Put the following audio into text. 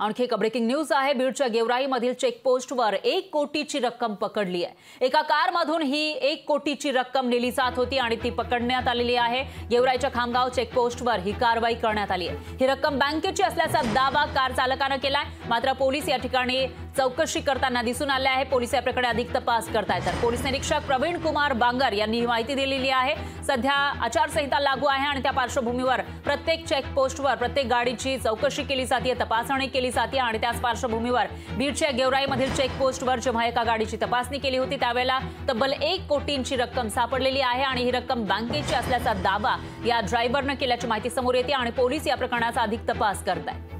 आणखी एक breaking news आहे. बीडच्या गेवराईमधील चेकपोस्टवर एक कोटीची रक्कम पकडली आहे. एका कारमधून ही एक कोटीची रक्कम नेली जात होती आणि ती पकडण्यात आलेली आहे. गेवराईच्या खामगाव चेकपोस्टवर ही कारवाई करण्यात आली आहे. ही रक्कम बँकेची असल्याचा दावा कार चालकानं केलाय. मात्र पोलीस या ठिकाणी चौकशी करताना दिसून आले आहे. पोलीस या अधिक तपास करतायत. तर पोलीस निरीक्षक प्रवीण कुमार बांगर यांनी ही माहिती दिलेली आहे. सध्या आचारसंहिता लागू आहे आणि त्या पार्श्वभूमीवर प्रत्येक चेकपोस्टवर प्रत्येक गाडीची चौकशी केली जाते तपासणी केली जाते आणि त्याच पार्श्वभूमीवर बीडच्या गेवराईमधील चेकपोस्टवर जेव्हा एका गाडीची तपासणी केली होती त्यावेळेला तब्बल एक कोटींची रक्कम सापडलेली आहे आणि ही रक्कम बँकेची असल्याचा दावा या ड्रायव्हरनं केल्याची माहिती समोर येते आणि पोलीस या प्रकरणाचा अधिक तपास करत आहेत